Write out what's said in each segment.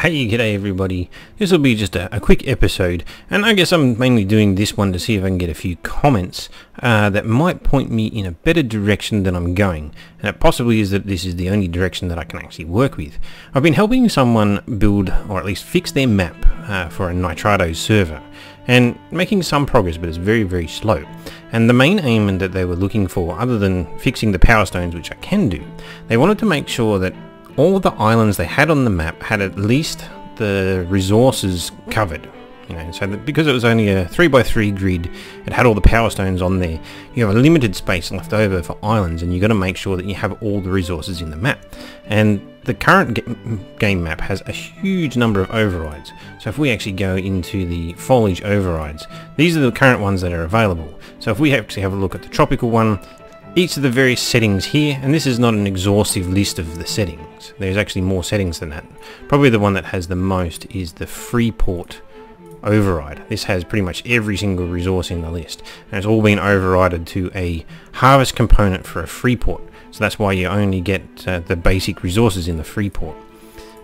Hey, g'day everybody. This will be just a, a, quick episode, and I guess I'm mainly doing this one to see if I can get a few comments uh, that might point me in a better direction than I'm going. And it possibly is that this is the only direction that I can actually work with. I've been helping someone build, or at least fix their map uh, for a Nitrado server, and making some progress, but it's very, very slow. And the main aim that they were looking for, other than fixing the power stones, which I can do, they wanted to make sure that all the islands they had on the map had at least the resources covered. You know, so because it was only a 3x3 grid, it had all the power stones on there, you have a limited space left over for islands and you've got to make sure that you have all the resources in the map. And the current game map has a huge number of overrides. So if we actually go into the foliage overrides, these are the current ones that are available. So if we actually have a look at the tropical one, each of the various settings here, and this is not an exhaustive list of the settings. There's actually more settings than that. Probably the one that has the most is the Freeport override. This has pretty much every single resource in the list. And it's all been overrided to a harvest component for a Freeport. So that's why you only get uh, the basic resources in the Freeport.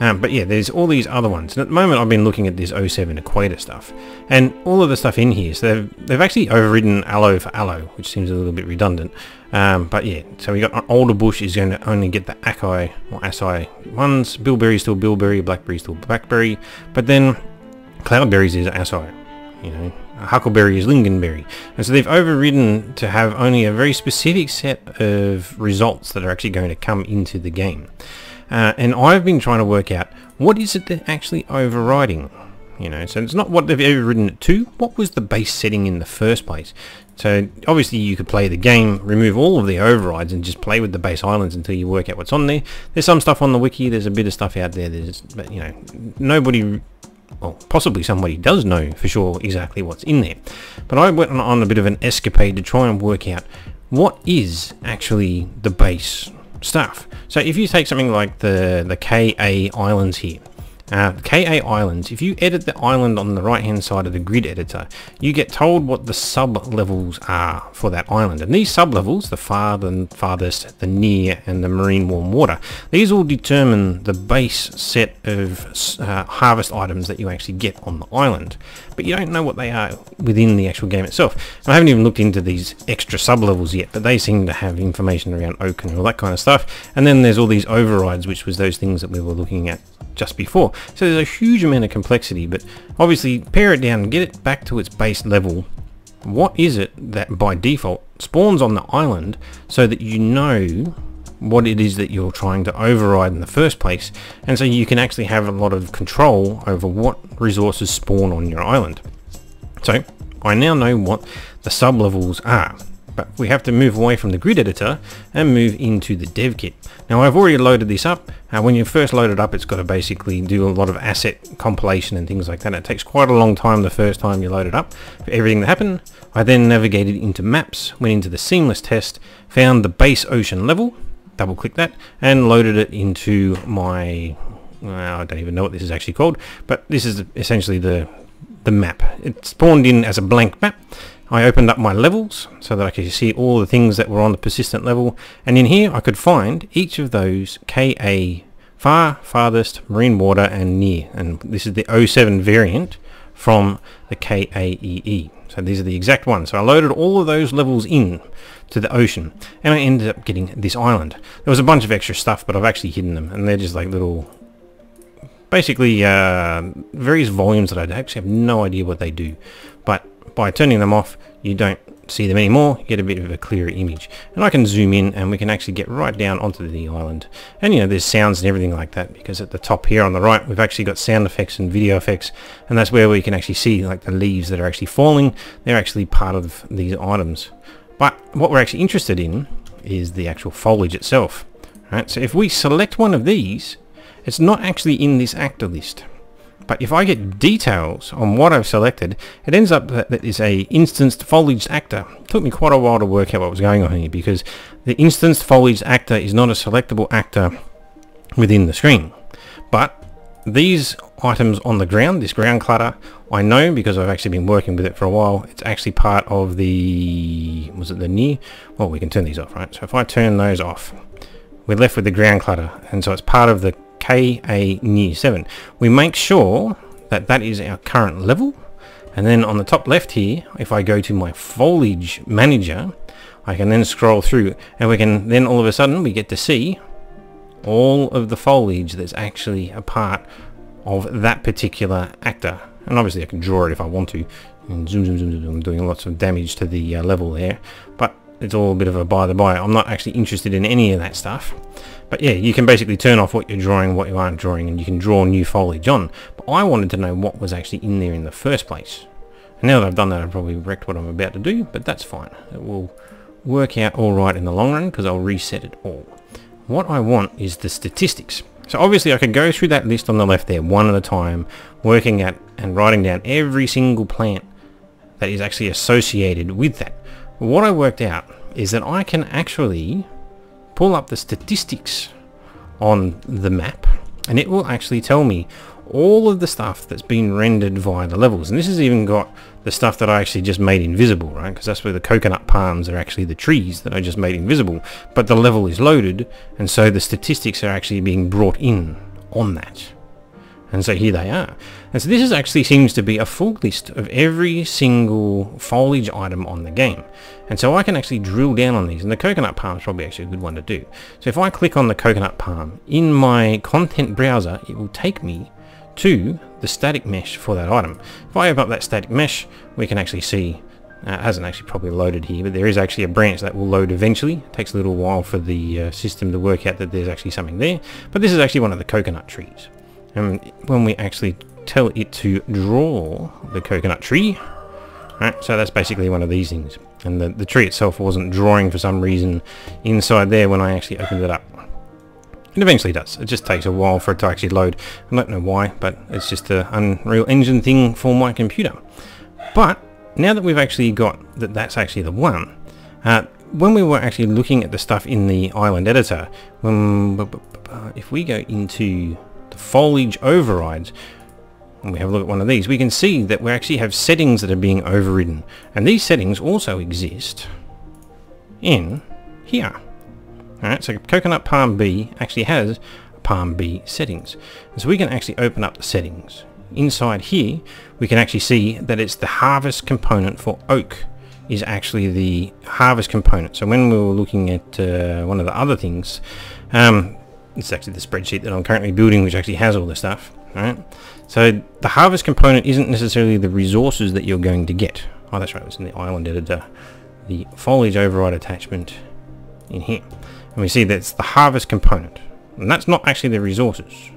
Um, but yeah, there's all these other ones. And at the moment I've been looking at this 07 Equator stuff. And all of the stuff in here, so they've, they've actually overridden Aloe for Aloe, which seems a little bit redundant. Um, but yeah, so we got Alderbush is going to only get the Akai or Asai ones. Bilberry still Bilberry, Blackberry still Blackberry. But then Cloudberries is Asai, you know. Huckleberry is Lingonberry. And so they've overridden to have only a very specific set of results that are actually going to come into the game. Uh, and I've been trying to work out what is it they're actually overriding. You know, so it's not what they've ever written it to. What was the base setting in the first place? So obviously you could play the game, remove all of the overrides and just play with the base islands until you work out what's on there. There's some stuff on the wiki, there's a bit of stuff out there, there's, but you know, nobody, well, possibly somebody does know for sure exactly what's in there. But I went on a bit of an escapade to try and work out what is actually the base stuff. So if you take something like the, the KA Islands here, uh, KA Islands, if you edit the island on the right hand side of the grid editor, you get told what the sub-levels are for that island. And these sub-levels, the far, the farthest, the near, and the marine warm water, these all determine the base set of uh, harvest items that you actually get on the island. But you don't know what they are within the actual game itself. And I haven't even looked into these extra sub-levels yet, but they seem to have information around oak and all that kind of stuff. And then there's all these overrides, which was those things that we were looking at just before. So there's a huge amount of complexity, but obviously pare it down and get it back to its base level. What is it that by default spawns on the island so that you know what it is that you're trying to override in the first place and so you can actually have a lot of control over what resources spawn on your island. So I now know what the sub-levels are but we have to move away from the grid editor and move into the dev kit. Now I've already loaded this up. Uh, when you first load it up it's got to basically do a lot of asset compilation and things like that. It takes quite a long time the first time you load it up for everything to happen. I then navigated into maps, went into the seamless test, found the base ocean level, double click that and loaded it into my well, I don't even know what this is actually called but this is essentially the the map. It spawned in as a blank map I opened up my levels so that I could see all the things that were on the persistent level and in here I could find each of those KA far, farthest, marine water and near and this is the 07 variant from the KAEE. So these are the exact ones. So I loaded all of those levels in to the ocean and I ended up getting this island. There was a bunch of extra stuff but I've actually hidden them and they're just like little basically uh, various volumes that I actually have no idea what they do but by turning them off you don't see them anymore you get a bit of a clearer image. And I can zoom in and we can actually get right down onto the island. And you know there's sounds and everything like that because at the top here on the right we've actually got sound effects and video effects. And that's where we can actually see like the leaves that are actually falling. They're actually part of these items. But what we're actually interested in is the actual foliage itself. Right? So if we select one of these it's not actually in this actor list but if I get details on what I've selected, it ends up that it's a instanced foliage actor. It took me quite a while to work out what was going on here because the instanced foliage actor is not a selectable actor within the screen. But these items on the ground, this ground clutter, I know because I've actually been working with it for a while. It's actually part of the, was it the near? Well, we can turn these off, right? So if I turn those off, we're left with the ground clutter. And so it's part of the KA near 7. We make sure that that is our current level. And then on the top left here if I go to my foliage manager I can then scroll through and we can then all of a sudden we get to see all of the foliage that's actually a part of that particular actor. And obviously I can draw it if I want to. And zoom zoom zoom zoom doing lots of damage to the uh, level there. But it's all a bit of a by the by. I'm not actually interested in any of that stuff. But yeah you can basically turn off what you're drawing what you aren't drawing and you can draw new foliage on. But I wanted to know what was actually in there in the first place. And now that I've done that I've probably wrecked what I'm about to do but that's fine. It will work out alright in the long run because I'll reset it all. What I want is the statistics. So obviously I could go through that list on the left there one at a time working at and writing down every single plant that is actually associated with that. What I worked out is that I can actually pull up the statistics on the map and it will actually tell me all of the stuff that's been rendered via the levels. And this has even got the stuff that I actually just made invisible right? Because that's where the coconut palms are actually the trees that I just made invisible. But the level is loaded and so the statistics are actually being brought in on that and so here they are. And so this is actually seems to be a full list of every single foliage item on the game. And so I can actually drill down on these. And the coconut palm is probably actually a good one to do. So if I click on the coconut palm in my content browser, it will take me to the static mesh for that item. If I open up that static mesh, we can actually see uh, it hasn't actually probably loaded here, but there is actually a branch that will load eventually. It takes a little while for the uh, system to work out that there's actually something there. But this is actually one of the coconut trees. And when we actually tell it to draw the coconut tree, right, so that's basically one of these things. And the, the tree itself wasn't drawing for some reason inside there when I actually opened it up. It eventually does. It just takes a while for it to actually load. I don't know why, but it's just an Unreal Engine thing for my computer. But now that we've actually got that that's actually the one, uh, when we were actually looking at the stuff in the island editor, when, if we go into foliage overrides, and we have a look at one of these, we can see that we actually have settings that are being overridden. And these settings also exist in here. Alright, so Coconut Palm B actually has Palm B settings. And so we can actually open up the settings. Inside here, we can actually see that it's the harvest component for oak is actually the harvest component. So when we were looking at uh, one of the other things, um, it's actually the spreadsheet that I'm currently building which actually has all the stuff right? So the harvest component isn't necessarily the resources that you're going to get. Oh that's right it's in the island editor. The foliage override attachment in here. And we see that's the harvest component. And that's not actually the resources.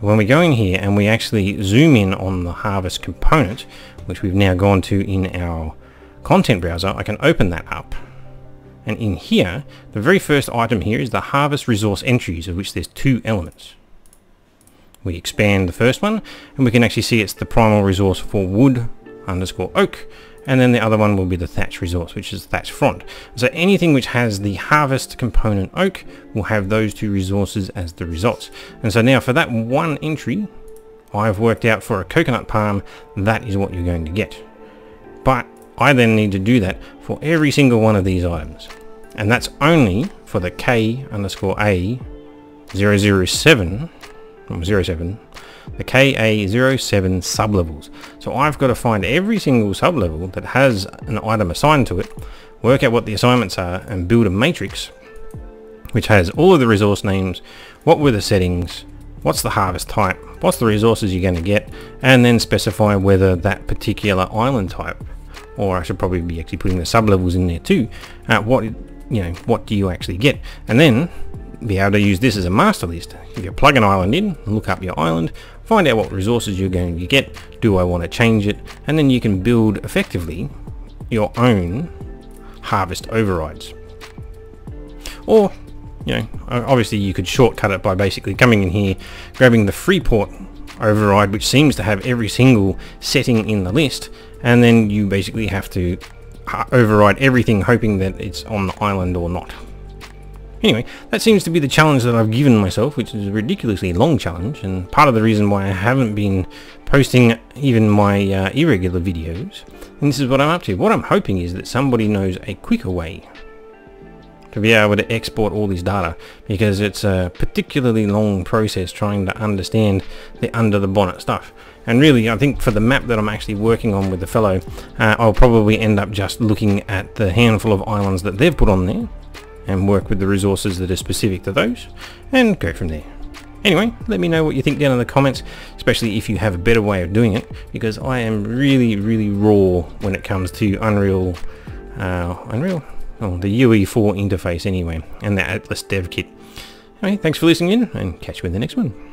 When we go in here and we actually zoom in on the harvest component which we've now gone to in our content browser I can open that up and in here, the very first item here is the harvest resource entries, of which there's two elements. We expand the first one, and we can actually see it's the primal resource for wood underscore oak, and then the other one will be the thatch resource, which is thatch frond. So anything which has the harvest component oak will have those two resources as the results. And so now for that one entry, I've worked out for a coconut palm, that is what you're going to get. But I then need to do that for every single one of these items and that's only for the K underscore A 007 07 the KA07 sublevels. So I've got to find every single sublevel that has an item assigned to it, work out what the assignments are, and build a matrix which has all of the resource names, what were the settings, what's the harvest type, what's the resources you're going to get, and then specify whether that particular island type, or I should probably be actually putting the sublevels in there too, uh, what you know, what do you actually get? And then be able to use this as a master list. If you plug an island in, look up your island, find out what resources you're going to get, do I want to change it, and then you can build effectively your own harvest overrides. Or, you know, obviously you could shortcut it by basically coming in here, grabbing the Freeport override, which seems to have every single setting in the list, and then you basically have to override everything hoping that it's on the island or not. Anyway, that seems to be the challenge that I've given myself, which is a ridiculously long challenge, and part of the reason why I haven't been posting even my uh, irregular videos. And this is what I'm up to. What I'm hoping is that somebody knows a quicker way to be able to export all this data because it's a particularly long process trying to understand the under the bonnet stuff. And really, I think for the map that I'm actually working on with the fellow, uh, I'll probably end up just looking at the handful of islands that they've put on there and work with the resources that are specific to those and go from there. Anyway, let me know what you think down in the comments, especially if you have a better way of doing it, because I am really, really raw when it comes to Unreal, uh, Unreal, oh, the UE4 interface anyway, and the Atlas dev kit. Anyway, thanks for listening in, and catch you in the next one.